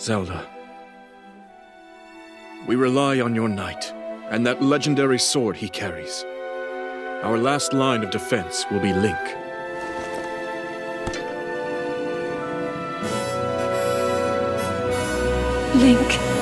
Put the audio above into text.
Zelda. We rely on your knight, and that legendary sword he carries. Our last line of defense will be Link. Link.